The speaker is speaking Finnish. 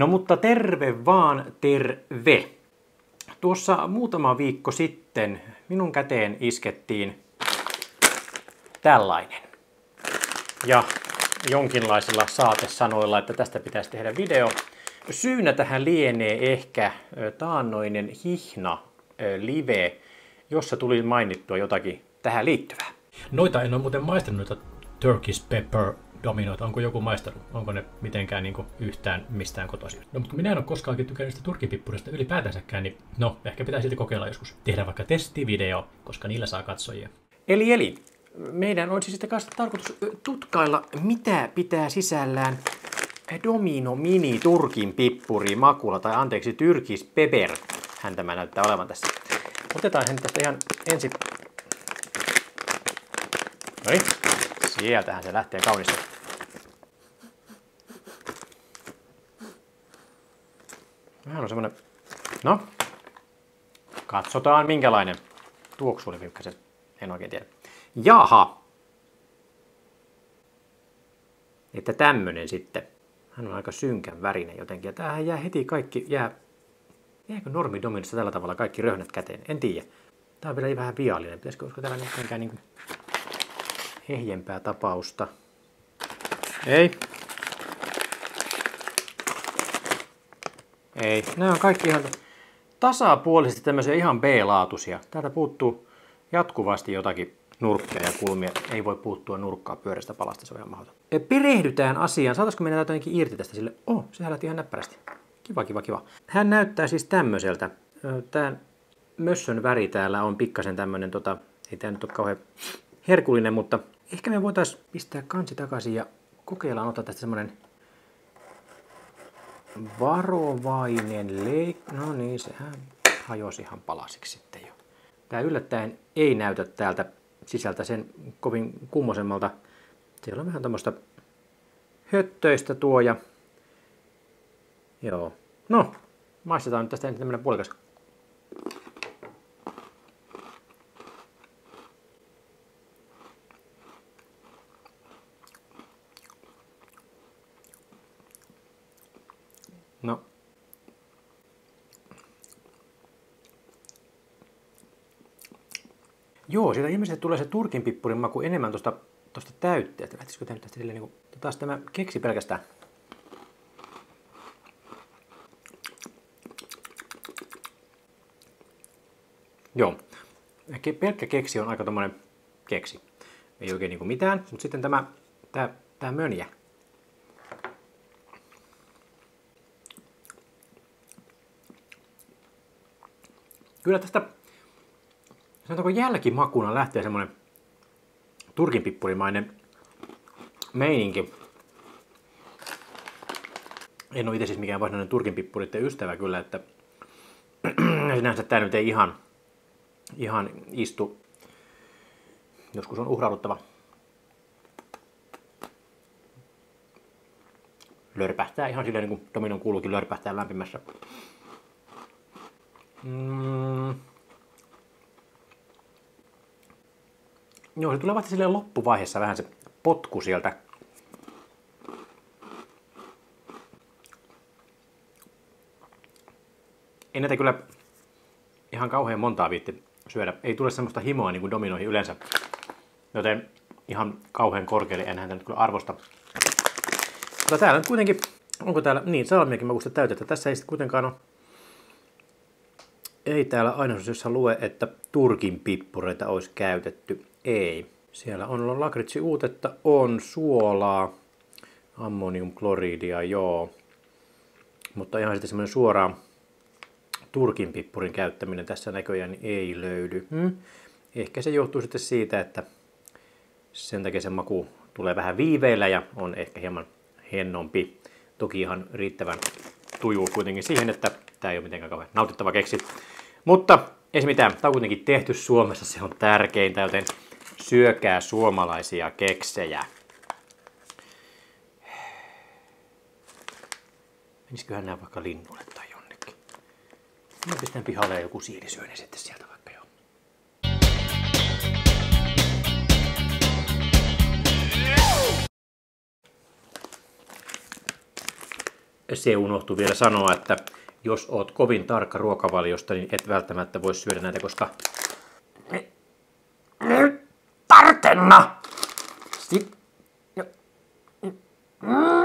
No mutta terve vaan, terve! Tuossa muutama viikko sitten minun käteen iskettiin tällainen. Ja jonkinlaisilla saatesanoilla, että tästä pitäisi tehdä video. Syynä tähän lienee ehkä taannoinen hihna live, jossa tuli mainittua jotakin tähän liittyvää. Noita en ole muuten maistanut noita Turkish Pepper dominoita. Onko joku maistanut? Onko ne mitenkään niin yhtään mistään kotoisin? No, mutta minä en ole koskaan tykännyt sitä turkipippurista ylipäätänsäkään, niin no, ehkä pitää silti kokeilla joskus. Tehdä vaikka testivideo, koska niillä saa katsojia. Eli, eli, meidän olisi sitten kanssa tarkoitus tutkailla, mitä pitää sisällään Domino Mini Turkin pippuri makula, tai anteeksi, Tyrkis Pepper. Hän tämä näyttää olevan tässä. Otetaan hän tästä ihan ensin. Noin. Sieltähän se lähtee kaunista. Vähän on semmonen... No. Katsotaan minkälainen. Tuoksu oli viukkasen. En oikein tiedä. Jaha. Että tämmönen sitten. Hän on aika synkän värinen jotenkin. Ja tämähän jää heti kaikki, jää... Jääkö normidominissa tällä tavalla kaikki röhnät käteen? En tiedä. Tää on vielä vähän viallinen. Pitäisikö, olisiko täällä mitenkään niin ehjempää tapausta? Ei. Ei. Nämä on kaikki ihan tasapuolisesti tämmöisiä ihan B-laatuisia. Täältä puuttuu jatkuvasti jotakin nurkkia ja kulmia. Ei voi puuttua nurkkaa pyörästä palasta, se on ihan mahdoton. Perehdytään asiaan. Saataisiko mennä jotenkin irti tästä sille? Oh, se lähti ihan näppärästi. Kiva, kiva, kiva. Hän näyttää siis tämmöiseltä. Tämän mössön väri täällä on pikkasen tämmönen, tota, ei tämä nyt ole kauhean herkullinen, mutta ehkä me voitaisiin pistää kansi takaisin ja kokeillaan ottaa tästä semmonen varovainen leik... No niin, sehän hajosi ihan palasiksi sitten jo. Tää yllättäen ei näytä täältä sisältä sen kovin kummosemmalta. Siellä on vähän tämmöistä höttöistä tuo ja... Joo. No, maistetaan nyt tästä ensin tämmönen puolikas No. Joo, siitä ilmeisesti tulee se turkin pippurin maku enemmän tuosta tosta täytteestä. Lähtisikö tämä tästä silleen niin kuin, taas tämä keksi pelkästään. Joo. Pelkkä keksi on aika tommonen keksi. Ei oikein niin mitään, mutta sitten tämä, tämä, tämä mönjä, kyllä tästä sanotaanko jälkimakuna lähtee semmoinen turkinpippurimainen meininki. En ole itse siis mikään varsinainen turkinpippuritten ystävä kyllä, että sinänsä tämä nyt ei ihan, ihan istu. Joskus on uhrauduttava. Lörpähtää ihan silleen niin kuin Dominon kuuluukin lörpähtää lämpimässä Mm. Joo, se tulee vasta silleen loppuvaiheessa vähän se potku sieltä. En näitä kyllä ihan kauhean montaa viitti syödä. Ei tule semmoista himoa niin kuin dominoihin yleensä. Joten ihan kauhean korkealle en häntä nyt kyllä arvosta. Mutta täällä nyt kuitenkin, onko täällä, niin salmiakin makusta täytettä. Tässä ei sitten kuitenkaan ole ei täällä aineosassa lue, että Turkin pippureita olisi käytetty. Ei. Siellä on lakritsi uutetta, on suolaa, ammoniumkloriidia, joo. Mutta ihan sitten semmoinen suoraan Turkin pippurin käyttäminen tässä näköjään ei löydy. Hmm. Ehkä se johtuu sitten siitä, että sen takia se maku tulee vähän viiveillä ja on ehkä hieman hennompi. Toki ihan riittävän tujuu kuitenkin siihen, että tämä ei ole mitenkään kauhean nautittava keksi. Mutta ei se mitään, tämä on kuitenkin tehty Suomessa, se on tärkeintä, joten syökää suomalaisia keksejä. Menisiköhän nämä vaikka linnulle tai jonnekin. Mä pistän pihalle joku siilisyöni sitten sieltä vaikka jo. se unohtui vielä sanoa, että jos oot kovin tarkka ruokavaliosta, niin et välttämättä voi syödä näitä, koska... Tarkenna! Sit... Näissä